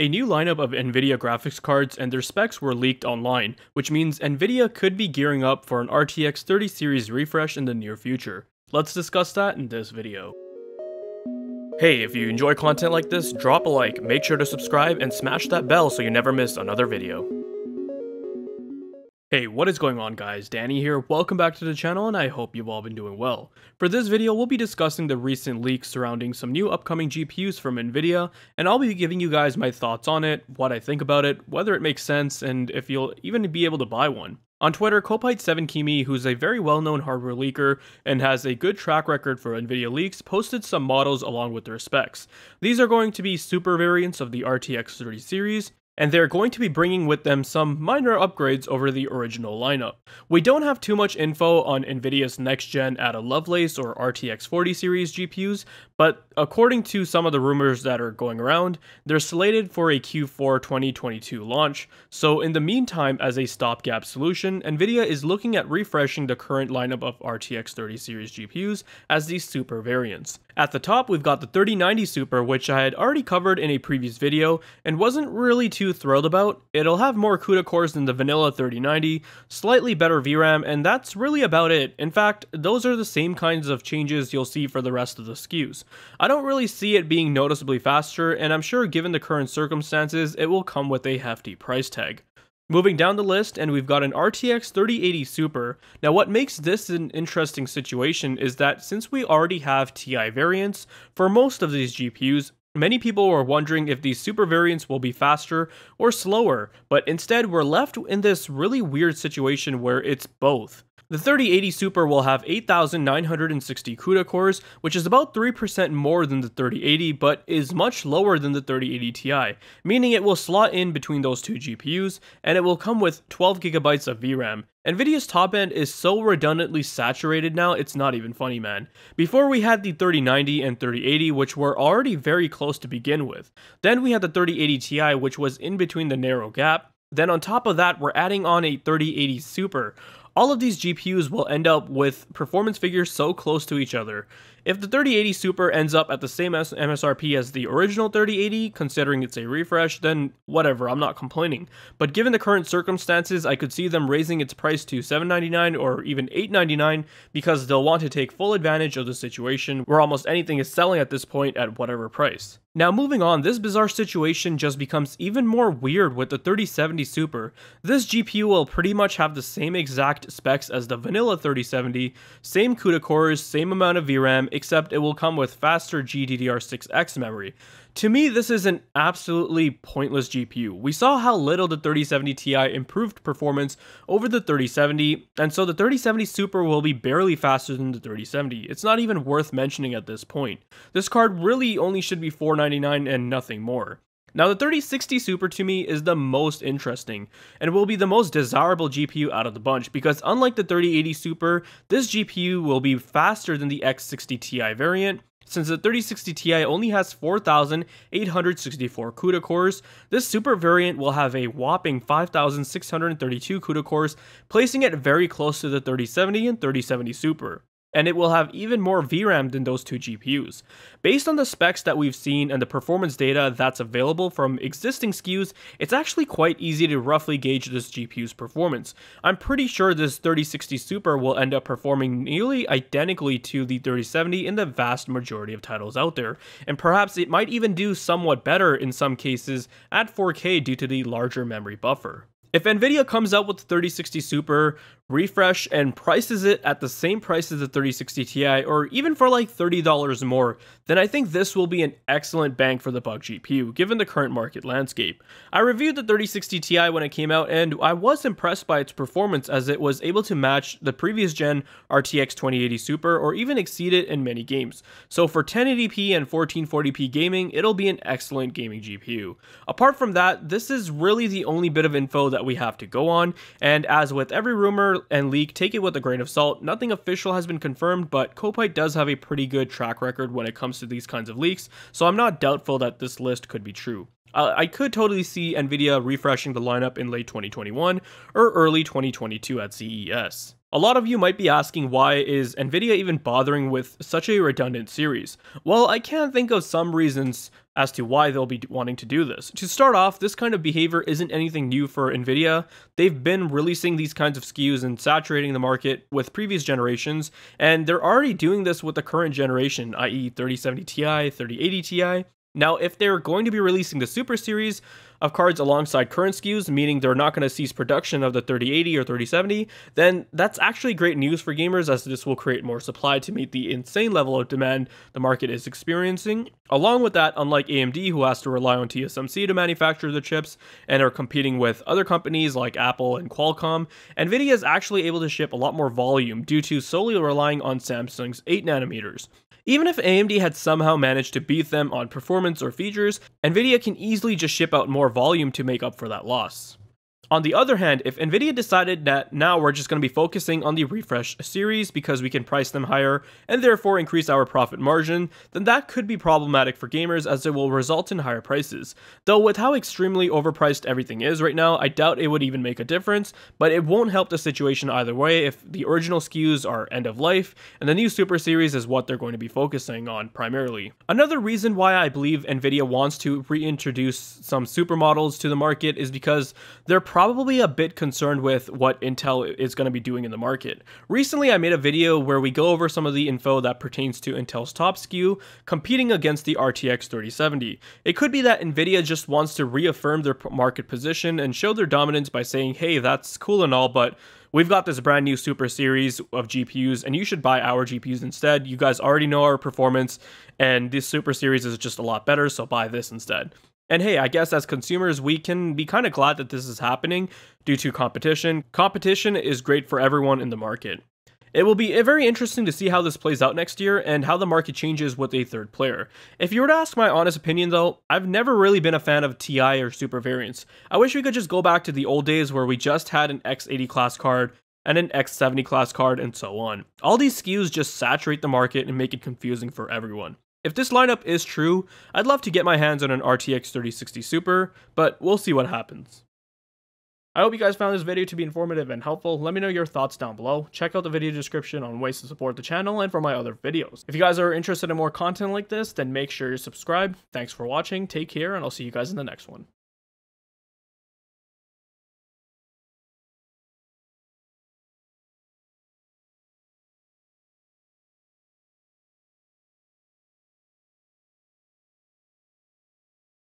A new lineup of Nvidia graphics cards and their specs were leaked online, which means Nvidia could be gearing up for an RTX 30 series refresh in the near future. Let's discuss that in this video. Hey, if you enjoy content like this, drop a like, make sure to subscribe, and smash that bell so you never miss another video. Hey, what is going on guys? Danny here, welcome back to the channel and I hope you've all been doing well. For this video, we'll be discussing the recent leaks surrounding some new upcoming GPUs from Nvidia, and I'll be giving you guys my thoughts on it, what I think about it, whether it makes sense, and if you'll even be able to buy one. On Twitter, Kopite7kimi, who's a very well-known hardware leaker and has a good track record for Nvidia leaks, posted some models along with their specs. These are going to be super variants of the RTX 30 series, and they're going to be bringing with them some minor upgrades over the original lineup. We don't have too much info on Nvidia's next-gen Ada Lovelace or RTX 40 series GPUs, but according to some of the rumors that are going around, they're slated for a Q4 2022 launch, so in the meantime, as a stopgap solution, Nvidia is looking at refreshing the current lineup of RTX 30 series GPUs as these super variants. At the top, we've got the 3090 Super, which I had already covered in a previous video and wasn't really too thrilled about. It'll have more CUDA cores than the vanilla 3090, slightly better VRAM, and that's really about it. In fact, those are the same kinds of changes you'll see for the rest of the SKUs. I don't really see it being noticeably faster, and I'm sure given the current circumstances, it will come with a hefty price tag. Moving down the list, and we've got an RTX 3080 Super. Now what makes this an interesting situation is that since we already have TI variants for most of these GPUs, Many people were wondering if these super variants will be faster or slower, but instead we're left in this really weird situation where it's both. The 3080 Super will have 8,960 CUDA cores, which is about 3% more than the 3080, but is much lower than the 3080 Ti, meaning it will slot in between those two GPUs, and it will come with 12GB of VRAM. Nvidia's top end is so redundantly saturated now, it's not even funny, man. Before we had the 3090 and 3080, which were already very close to begin with. Then we had the 3080 Ti, which was in between the narrow gap. Then on top of that, we're adding on a 3080 Super, all of these GPUs will end up with performance figures so close to each other. If the 3080 Super ends up at the same MSRP as the original 3080, considering it's a refresh, then whatever, I'm not complaining. But given the current circumstances, I could see them raising its price to 799 or even 899 because they'll want to take full advantage of the situation where almost anything is selling at this point at whatever price. Now moving on, this bizarre situation just becomes even more weird with the 3070 Super. This GPU will pretty much have the same exact specs as the vanilla 3070, same CUDA cores, same amount of VRAM, except it will come with faster GDDR6X memory. To me, this is an absolutely pointless GPU. We saw how little the 3070 Ti improved performance over the 3070, and so the 3070 Super will be barely faster than the 3070. It's not even worth mentioning at this point. This card really only should be 499 and nothing more. Now the 3060 Super to me is the most interesting, and will be the most desirable GPU out of the bunch, because unlike the 3080 Super, this GPU will be faster than the X60 Ti variant, since the 3060 Ti only has 4,864 CUDA cores, this super variant will have a whopping 5,632 CUDA cores, placing it very close to the 3070 and 3070 Super and it will have even more VRAM than those two GPUs. Based on the specs that we've seen and the performance data that's available from existing SKUs, it's actually quite easy to roughly gauge this GPU's performance. I'm pretty sure this 3060 Super will end up performing nearly identically to the 3070 in the vast majority of titles out there, and perhaps it might even do somewhat better in some cases at 4K due to the larger memory buffer. If Nvidia comes out with the 3060 Super, refresh and prices it at the same price as the 3060 Ti or even for like $30 more, then I think this will be an excellent bang for the buck GPU given the current market landscape. I reviewed the 3060 Ti when it came out and I was impressed by its performance as it was able to match the previous gen RTX 2080 Super or even exceed it in many games. So for 1080p and 1440p gaming, it'll be an excellent gaming GPU. Apart from that, this is really the only bit of info that we have to go on and as with every rumor, and leak, take it with a grain of salt. Nothing official has been confirmed, but Kopite does have a pretty good track record when it comes to these kinds of leaks, so I'm not doubtful that this list could be true. Uh, I could totally see Nvidia refreshing the lineup in late 2021 or early 2022 at CES. A lot of you might be asking why is Nvidia even bothering with such a redundant series? Well, I can think of some reasons as to why they'll be wanting to do this. To start off, this kind of behavior isn't anything new for Nvidia. They've been releasing these kinds of SKUs and saturating the market with previous generations, and they're already doing this with the current generation, i.e. 3070 Ti, 3080 Ti, now, if they're going to be releasing the Super Series of cards alongside current SKUs, meaning they're not going to cease production of the 3080 or 3070, then that's actually great news for gamers as this will create more supply to meet the insane level of demand the market is experiencing. Along with that, unlike AMD, who has to rely on TSMC to manufacture the chips and are competing with other companies like Apple and Qualcomm, Nvidia is actually able to ship a lot more volume due to solely relying on Samsung's 8 nanometers. Even if AMD had somehow managed to beat them on performance or features, Nvidia can easily just ship out more volume to make up for that loss. On the other hand, if Nvidia decided that now we're just going to be focusing on the refresh series because we can price them higher and therefore increase our profit margin, then that could be problematic for gamers as it will result in higher prices. Though with how extremely overpriced everything is right now, I doubt it would even make a difference, but it won't help the situation either way if the original SKUs are end of life and the new Super Series is what they're going to be focusing on primarily. Another reason why I believe Nvidia wants to reintroduce some super models to the market is because they're probably a bit concerned with what Intel is going to be doing in the market. Recently, I made a video where we go over some of the info that pertains to Intel's top SKU competing against the RTX 3070. It could be that Nvidia just wants to reaffirm their market position and show their dominance by saying, hey, that's cool and all, but we've got this brand new super series of GPUs and you should buy our GPUs instead. You guys already know our performance and this super series is just a lot better, so buy this instead. And hey, I guess as consumers, we can be kind of glad that this is happening due to competition. Competition is great for everyone in the market. It will be eh, very interesting to see how this plays out next year and how the market changes with a third player. If you were to ask my honest opinion though, I've never really been a fan of TI or super variants. I wish we could just go back to the old days where we just had an X80 class card and an X70 class card and so on. All these SKUs just saturate the market and make it confusing for everyone. If this lineup is true, I'd love to get my hands on an RTX 3060 Super, but we'll see what happens. I hope you guys found this video to be informative and helpful. Let me know your thoughts down below. Check out the video description on ways to support the channel and for my other videos. If you guys are interested in more content like this, then make sure you're subscribed. Thanks for watching, take care, and I'll see you guys in the next one.